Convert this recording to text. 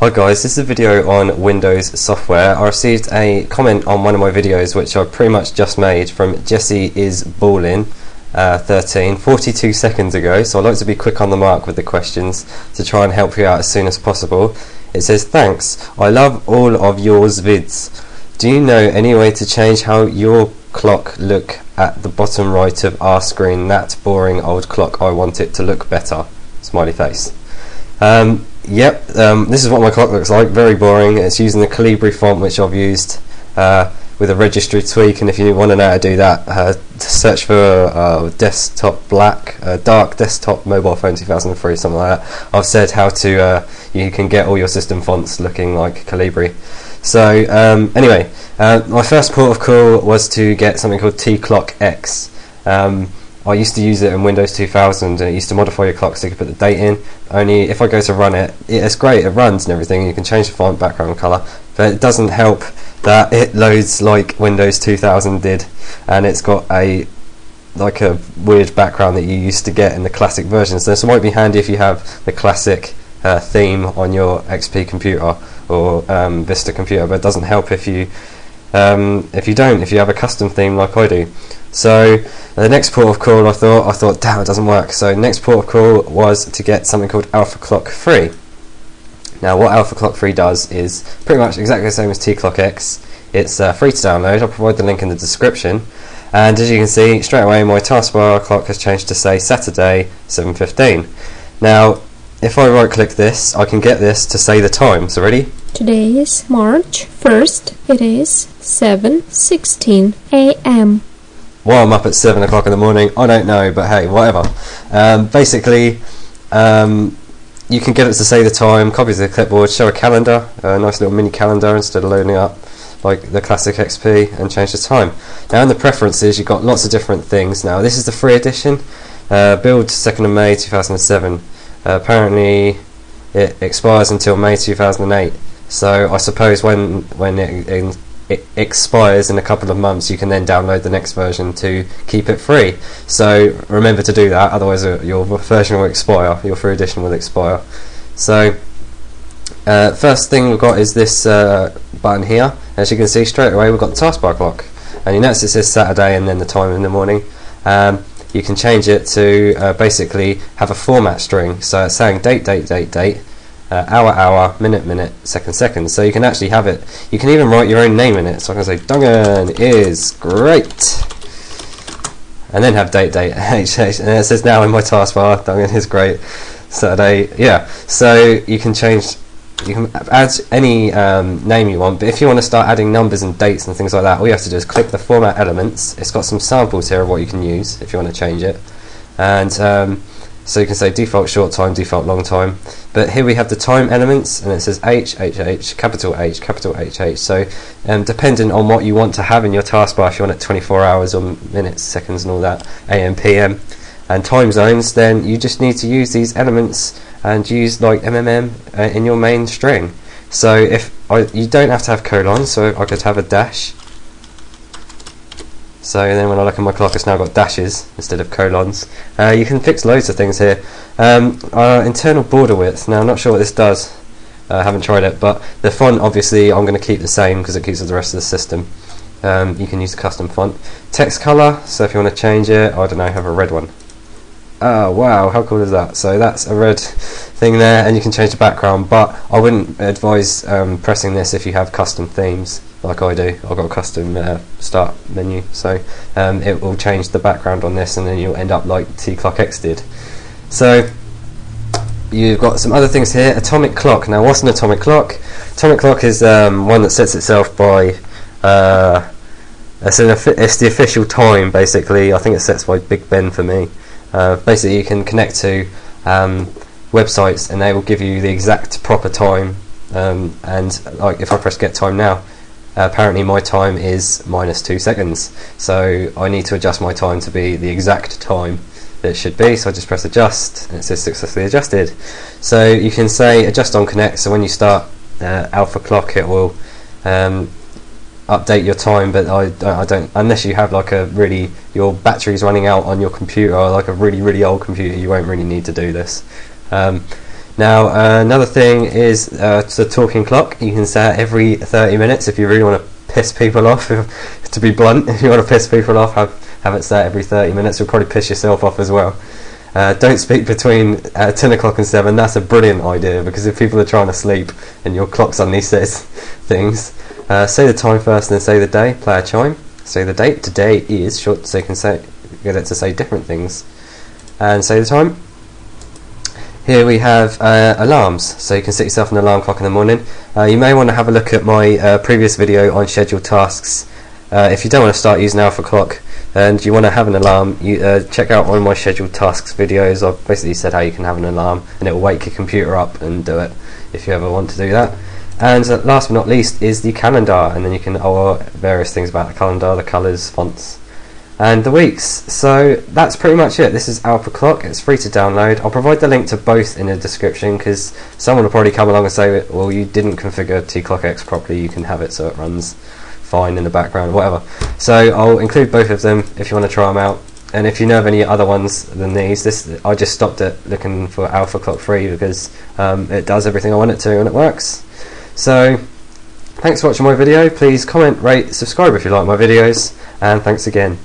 Hi guys, this is a video on Windows software. I received a comment on one of my videos which I pretty much just made from Jesse is Ballin uh, 13 42 seconds ago so I'd like to be quick on the mark with the questions to try and help you out as soon as possible. It says thanks, I love all of yours vids. Do you know any way to change how your clock look at the bottom right of our screen? That boring old clock I want it to look better. Smiley face. Um, Yep, um, this is what my clock looks like. Very boring. It's using the Calibri font, which I've used uh, with a registry tweak. And if you want to know how to do that, uh, search for uh, desktop black, uh, dark desktop mobile phone 2003, something like that. I've said how to uh, you can get all your system fonts looking like Calibri. So um, anyway, uh, my first port of call was to get something called T Clock X. Um, I used to use it in Windows 2000 and it used to modify your clock so you could put the date in. Only if I go to run it, it's great, it runs and everything, you can change the font, background colour, but it doesn't help that it loads like Windows 2000 did and it's got a like a weird background that you used to get in the classic versions. So this might be handy if you have the classic uh, theme on your XP computer or um, Vista computer, but it doesn't help if you um, if you don't, if you have a custom theme like I do. So the next port of call I thought, I thought, damn, it doesn't work. So next port of call was to get something called Alpha Clock 3. Now what Alpha Clock 3 does is pretty much exactly the same as T Clock X. It's uh, free to download, I'll provide the link in the description. And as you can see, straight away my taskbar clock has changed to say Saturday 7.15. Now, if I right click this, I can get this to say the time. So ready? Today is March 1st. It is 7.16 a.m. Why I'm up at 7 o'clock in the morning, I don't know, but hey, whatever. Um, basically, um, you can get it to say the time, copies of the clipboard, show a calendar, a nice little mini calendar instead of loading up like the classic XP and change the time. Now in the preferences you've got lots of different things now. This is the free edition, uh, build 2nd of May 2007. Uh, apparently it expires until May 2008. So I suppose when when it, it, expires in a couple of months, you can then download the next version to keep it free. So remember to do that, otherwise uh, your version will expire, your free edition will expire. So uh, first thing we've got is this uh, button here. As you can see straight away, we've got the taskbar clock, and you notice it says Saturday and then the time in the morning. Um, you can change it to uh, basically have a format string. So it's saying date, date, date, date, uh, hour, hour, minute, minute, second, second. So you can actually have it. You can even write your own name in it. So I can say Duncan is great, and then have date, date, h, h, and it says now in my taskbar Duncan is great. Saturday, yeah. So you can change you can add any um, name you want, but if you want to start adding numbers and dates and things like that, all you have to do is click the format elements. It's got some samples here of what you can use if you want to change it. And um, so you can say default short time, default long time. But here we have the time elements, and it says H, H, H, capital H, capital H, H. So um, depending on what you want to have in your taskbar, if you want it 24 hours or minutes, seconds and all that, AM, PM, and time zones, then you just need to use these elements and use like MMM uh, in your main string. So if I, you don't have to have colons, so I could have a dash. So then when I look at my clock, it's now got dashes instead of colons. Uh, you can fix loads of things here. Um, uh, internal border width. Now I'm not sure what this does. Uh, I haven't tried it, but the font obviously I'm going to keep the same because it keeps with the rest of the system. Um, you can use the custom font. Text color. So if you want to change it, I don't know, have a red one. Oh wow, how cool is that? So that's a red thing there, and you can change the background. But I wouldn't advise um, pressing this if you have custom themes, like I do. I've got a custom uh, start menu, so um, it will change the background on this, and then you'll end up like T Clock X did. So you've got some other things here. Atomic clock. Now, what's an atomic clock? Atomic clock is um, one that sets itself by. Uh, it's, an, it's the official time, basically. I think it sets by Big Ben for me. Uh, basically, you can connect to um, websites and they will give you the exact proper time. Um, and like if I press get time now, uh, apparently my time is minus two seconds. So I need to adjust my time to be the exact time that it should be. So I just press adjust and it says successfully adjusted. So you can say adjust on connect. So when you start uh, alpha clock, it will um, update your time, but I, I don't unless you have like a really your battery's running out on your computer, or like a really really old computer, you won't really need to do this. Um, Now, uh, another thing is uh, the talking clock. You can set every 30 minutes if you really want to piss people off. to be blunt, if you want to piss people off, have, have it set every 30 minutes. You'll probably piss yourself off as well. Uh, don't speak between uh, 10 o'clock and 7. That's a brilliant idea because if people are trying to sleep and your clock suddenly says things, uh, say the time first and then say the day, play a chime. Say the date. Today is short, so you can say, get it to say different things. And say the time. Here we have uh, alarms, so you can set yourself an alarm clock in the morning. Uh, you may want to have a look at my uh, previous video on scheduled tasks. Uh, if you don't want to start using Alpha Clock and you want to have an alarm, you uh, check out one of my scheduled tasks videos. I've basically said how you can have an alarm and it will wake your computer up and do it if you ever want to do that. And last but not least is the calendar, and then you can oh various things about the calendar, the colours, fonts, and the weeks. So that's pretty much it. This is Alpha Clock. It's free to download. I'll provide the link to both in the description because someone will probably come along and say, "Well, you didn't configure TClockX properly. You can have it so it runs fine in the background, whatever." So I'll include both of them if you want to try them out. And if you know of any other ones than these, this I just stopped it looking for Alpha Clock free because um, it does everything I want it to and it works. So, thanks for watching my video. Please comment, rate, subscribe if you like my videos, and thanks again.